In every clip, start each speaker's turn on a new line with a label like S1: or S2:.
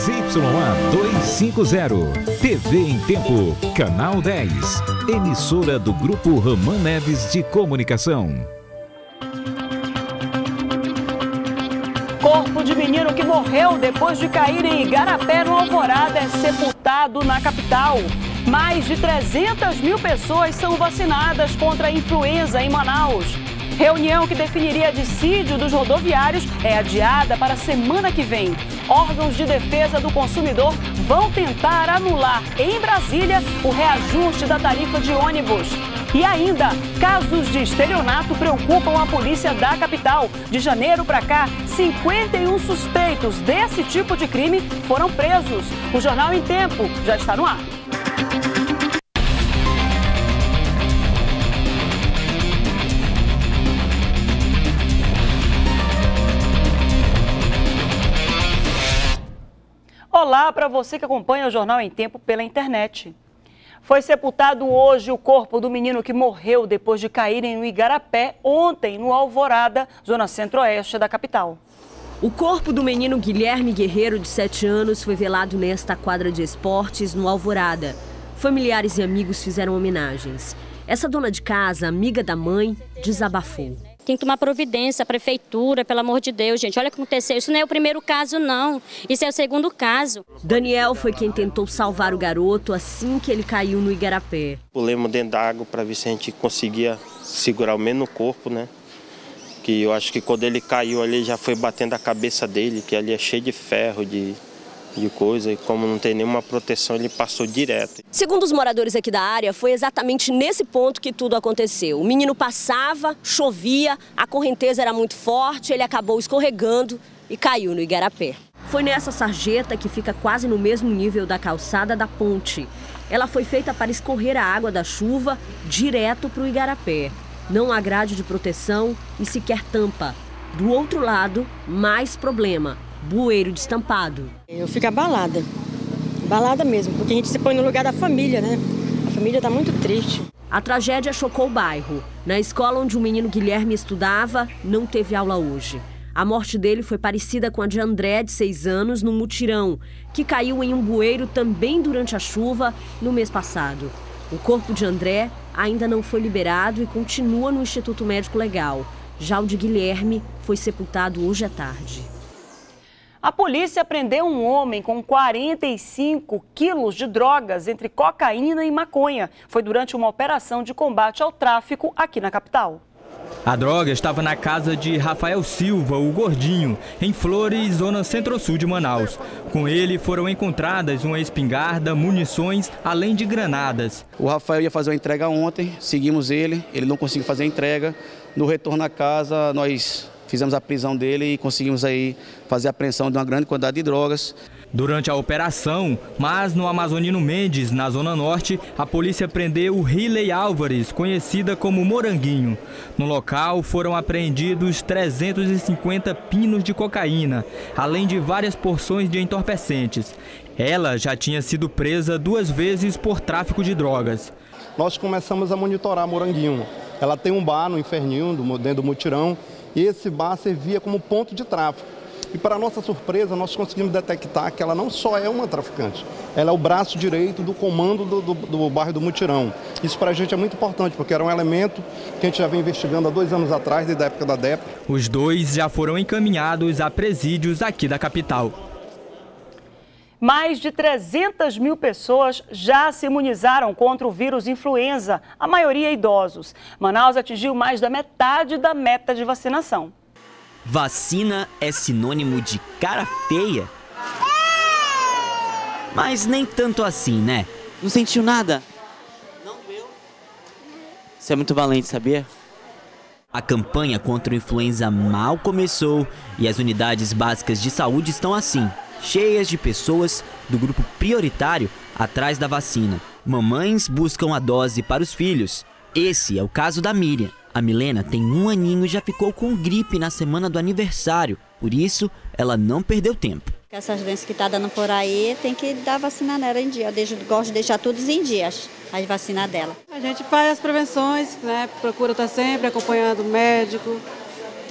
S1: ZYA 250. TV em Tempo. Canal 10. Emissora do Grupo Raman Neves de Comunicação.
S2: Corpo de menino que morreu depois de cair em Igarapé, no Alvorada, é sepultado na capital. Mais de 300 mil pessoas são vacinadas contra a influenza em Manaus. Reunião que definiria dissídio dos rodoviários é adiada para a semana que vem. Órgãos de defesa do consumidor vão tentar anular em Brasília o reajuste da tarifa de ônibus. E ainda, casos de estelionato preocupam a polícia da capital. De janeiro para cá, 51 suspeitos desse tipo de crime foram presos. O Jornal em Tempo já está no ar. Olá para você que acompanha o Jornal em Tempo pela internet. Foi sepultado hoje o corpo do menino que morreu depois de cair em Igarapé ontem, no Alvorada, zona centro-oeste da capital.
S3: O corpo do menino Guilherme Guerreiro, de 7 anos, foi velado nesta quadra de esportes, no Alvorada. Familiares e amigos fizeram homenagens. Essa dona de casa, amiga da mãe, desabafou.
S4: Tem que tomar providência, a prefeitura, pelo amor de Deus, gente. Olha o que aconteceu. Isso não é o primeiro caso, não. Isso é o segundo caso.
S3: Daniel foi quem tentou salvar o garoto assim que ele caiu no Igarapé.
S5: Pulemos dentro da água para ver se a gente conseguia segurar o menos o corpo, né? Que eu acho que quando ele caiu ali já foi batendo a cabeça dele, que ali é cheio de ferro, de de coisa e como não tem nenhuma proteção ele passou direto.
S3: Segundo os moradores aqui da área, foi exatamente nesse ponto que tudo aconteceu. O menino passava, chovia, a correnteza era muito forte, ele acabou escorregando e caiu no Igarapé. Foi nessa sarjeta que fica quase no mesmo nível da calçada da ponte. Ela foi feita para escorrer a água da chuva direto para o Igarapé. Não há grade de proteção e sequer tampa. Do outro lado, mais problema bueiro destampado.
S6: Eu fico abalada, abalada mesmo, porque a gente se põe no lugar da família, né? A família está muito triste.
S3: A tragédia chocou o bairro. Na escola onde o menino Guilherme estudava, não teve aula hoje. A morte dele foi parecida com a de André, de 6 anos, no mutirão, que caiu em um bueiro também durante a chuva no mês passado. O corpo de André ainda não foi liberado e continua no Instituto Médico Legal. Já o de Guilherme foi sepultado hoje à tarde.
S2: A polícia prendeu um homem com 45 quilos de drogas entre cocaína e maconha. Foi durante uma operação de combate ao tráfico aqui na capital.
S7: A droga estava na casa de Rafael Silva, o Gordinho, em Flores, zona centro-sul de Manaus. Com ele foram encontradas uma espingarda, munições, além de granadas.
S8: O Rafael ia fazer a entrega ontem, seguimos ele, ele não conseguiu fazer a entrega. No retorno à casa, nós fizemos a prisão dele e conseguimos aí fazer a apreensão de uma grande quantidade de drogas.
S7: Durante a operação, mas no Amazonino Mendes, na Zona Norte, a polícia prendeu Riley Álvares, conhecida como Moranguinho. No local foram apreendidos 350 pinos de cocaína, além de várias porções de entorpecentes. Ela já tinha sido presa duas vezes por tráfico de drogas.
S9: Nós começamos a monitorar Moranguinho. Ela tem um bar no Inferninho, dentro do mutirão, esse bar servia como ponto de tráfico. E para nossa surpresa, nós conseguimos detectar que ela não só é uma traficante, ela é o braço direito do comando do, do, do bairro do Mutirão. Isso para a gente é muito importante, porque era um elemento que a gente já vem investigando há dois anos atrás, desde a época da DEP.
S7: Os dois já foram encaminhados a presídios aqui da capital.
S2: Mais de 300 mil pessoas já se imunizaram contra o vírus influenza, a maioria idosos. Manaus atingiu mais da metade da meta de vacinação.
S10: Vacina é sinônimo de cara feia? Mas nem tanto assim, né? Não sentiu nada? Não doeu? Você é muito valente, sabia? A campanha contra o influenza mal começou e as unidades básicas de saúde estão assim, cheias de pessoas do grupo prioritário atrás da vacina. Mamães buscam a dose para os filhos. Esse é o caso da Miriam. A Milena tem um aninho e já ficou com gripe na semana do aniversário, por isso ela não perdeu tempo.
S11: Essas doenças que tá dando por aí, tem que dar vacina nela em dia. Eu deixo, gosto de deixar todos em dias, as vacinas dela.
S12: A gente faz as prevenções, né? procura estar sempre acompanhando o médico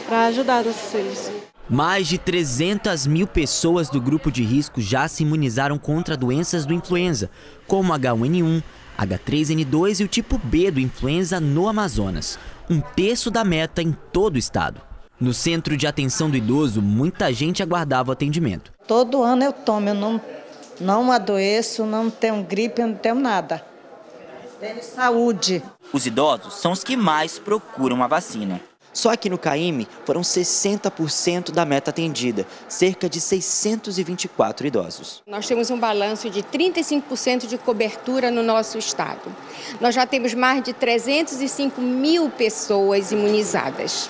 S12: para ajudar nossos filhos.
S10: Mais de 300 mil pessoas do grupo de risco já se imunizaram contra doenças do influenza, como H1N1, H3N2 e o tipo B do influenza no Amazonas, um terço da meta em todo o estado. No centro de atenção do idoso, muita gente aguardava o atendimento.
S12: Todo ano eu tomo, eu não, não adoeço, não tenho gripe, não tenho nada. Tenho saúde.
S13: Os idosos são os que mais procuram a vacina. Só aqui no CAIME foram 60% da meta atendida, cerca de 624 idosos.
S14: Nós temos um balanço de 35% de cobertura no nosso estado. Nós já temos mais de 305 mil pessoas imunizadas.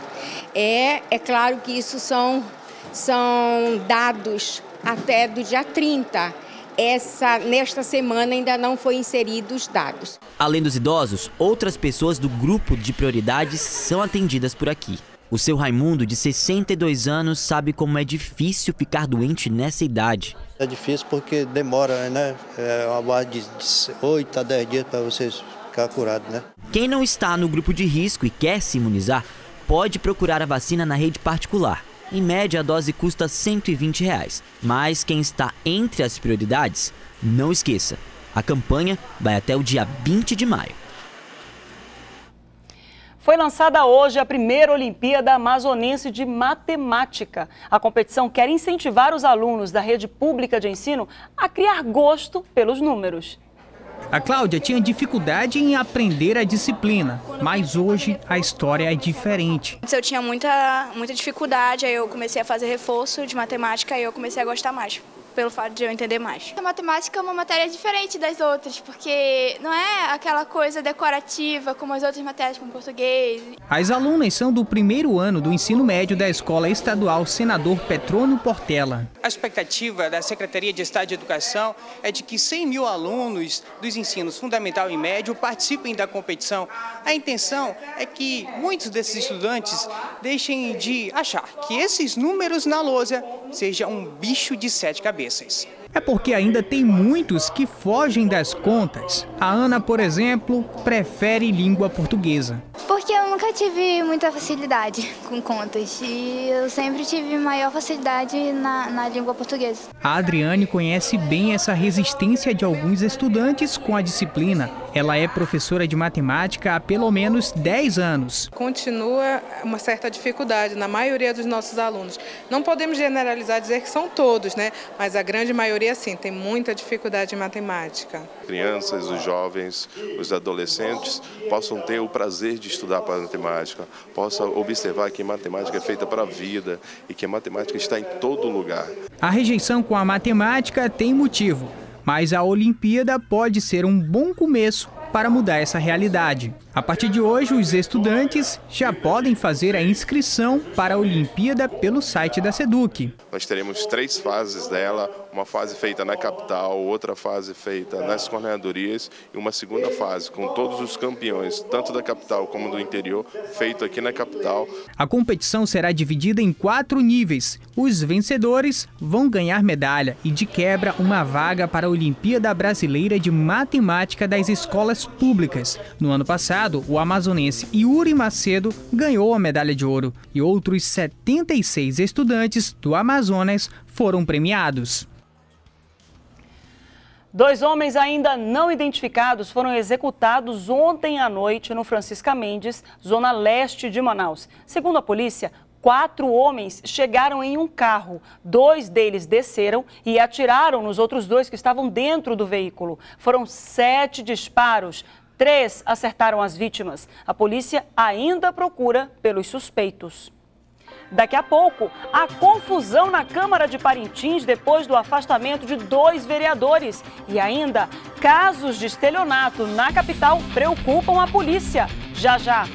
S14: É, é claro que isso são, são dados até do dia 30 essa, nesta semana ainda não foi inseridos dados.
S10: Além dos idosos, outras pessoas do grupo de prioridades são atendidas por aqui. O seu Raimundo, de 62 anos, sabe como é difícil ficar doente nessa idade.
S15: É difícil porque demora, né? É uma base de 8 a 10 dias para você ficar curado, né?
S10: Quem não está no grupo de risco e quer se imunizar, pode procurar a vacina na rede particular. Em média, a dose custa 120 reais. mas quem está entre as prioridades, não esqueça, a campanha vai até o dia 20 de maio.
S2: Foi lançada hoje a primeira Olimpíada Amazonense de Matemática. A competição quer incentivar os alunos da rede pública de ensino a criar gosto pelos números.
S16: A Cláudia tinha dificuldade em aprender a disciplina, mas hoje a história é diferente.
S17: Eu tinha muita, muita dificuldade, aí eu comecei a fazer reforço de matemática e eu comecei a gostar mais pelo fato de eu entender mais.
S18: A matemática é uma matéria diferente das outras, porque não é aquela coisa decorativa como as outras matérias, como português.
S16: As alunas são do primeiro ano do ensino médio da Escola Estadual Senador Petrônio Portela.
S19: A expectativa da Secretaria de Estado de Educação é de que 100 mil alunos dos ensinos fundamental e médio participem da competição. A intenção é que muitos desses estudantes deixem de achar que esses números na lousa sejam um bicho de sete cabeças cabeças.
S16: É porque ainda tem muitos que fogem das contas. A Ana, por exemplo, prefere língua portuguesa.
S18: Porque eu nunca tive muita facilidade com contas e eu sempre tive maior facilidade na, na língua portuguesa.
S16: A Adriane conhece bem essa resistência de alguns estudantes com a disciplina. Ela é professora de matemática há pelo menos 10 anos.
S20: Continua uma certa dificuldade na maioria dos nossos alunos. Não podemos generalizar dizer que são todos, né? Mas a grande maioria sim tem muita dificuldade em matemática.
S21: Crianças, os jovens, os adolescentes possam ter o prazer de estudar para matemática, possam observar que matemática é feita para a vida e que a matemática está em todo lugar.
S16: A rejeição com a matemática tem motivo, mas a Olimpíada pode ser um bom começo para mudar essa realidade. A partir de hoje, os estudantes já podem fazer a inscrição para a Olimpíada pelo site da SEDUC.
S21: Nós teremos três fases dela, uma fase feita na capital, outra fase feita nas coordenadorias e uma segunda fase com todos os campeões, tanto da capital como do interior, feito aqui na capital.
S16: A competição será dividida em quatro níveis. Os vencedores vão ganhar medalha e, de quebra, uma vaga para a Olimpíada Brasileira de Matemática das Escolas Públicas. No ano passado, o amazonense Yuri Macedo ganhou a medalha de ouro e outros 76 estudantes do Amazonas foram premiados.
S2: Dois homens ainda não identificados foram executados ontem à noite no Francisca Mendes, zona leste de Manaus. Segundo a polícia, quatro homens chegaram em um carro. Dois deles desceram e atiraram nos outros dois que estavam dentro do veículo. Foram sete disparos. Três acertaram as vítimas. A polícia ainda procura pelos suspeitos. Daqui a pouco, a confusão na Câmara de Parintins depois do afastamento de dois vereadores. E ainda, casos de estelionato na capital preocupam a polícia. Já já.